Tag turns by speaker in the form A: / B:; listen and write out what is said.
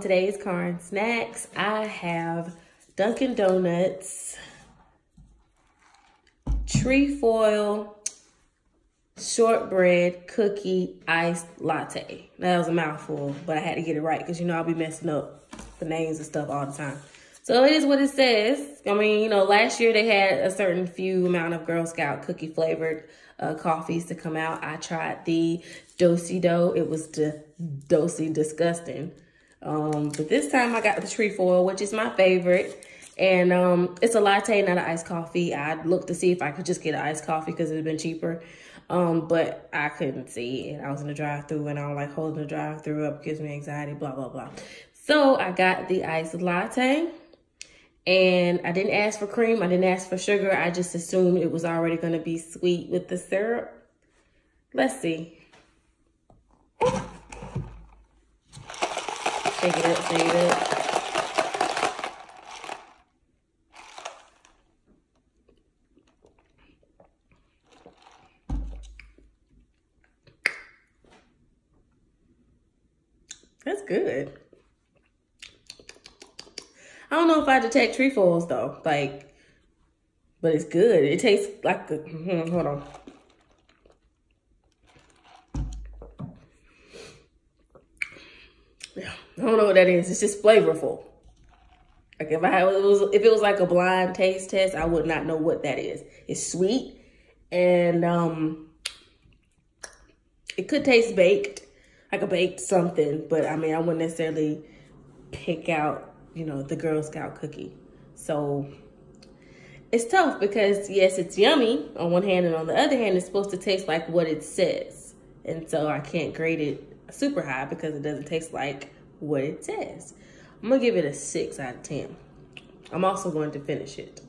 A: Today's Kauren Snax, I have Dunkin' Donuts, trefoil, shortbread, cookie, iced latte. That was a mouthful, but I had to get it right because you know I'll be messing up the names and stuff all the time. So it is what it says. I mean, you know, last year they had a certain few amount of Girl Scout cookie flavored uh, coffees to come out. I tried the Do-si-do. It was the dosey disgusting. Um, but this time I got the trefoil, which is my favorite. And um, it's a latte, not an iced coffee. I looked to see if I could just get an iced coffee because it had been cheaper. Um, but I couldn't see it. I was in the drive through and I don't like holding the drive through up, gives me anxiety, blah, blah, blah. So I got the iced latte and I didn't ask for cream. I didn't ask for sugar. I just assumed it was already going to be sweet with the syrup. Let's see. Shake it up, shake it. That's good. I don't know if I detect trefoils though, like, but it's good. It tastes like, a, hold on. Yeah, I don't know what that is. It's just flavorful. Like if I it was if it was like a blind taste test, I would not know what that is. It's sweet and um it could taste baked, like a baked something, but I mean I wouldn't necessarily pick out, you know, the Girl Scout cookie. So it's tough because yes, it's yummy on one hand, and on the other hand, it's supposed to taste like what it says. And so I can't grade it super high because it doesn't taste like what it says. I'm gonna give it a six out of 10. I'm also going to finish it.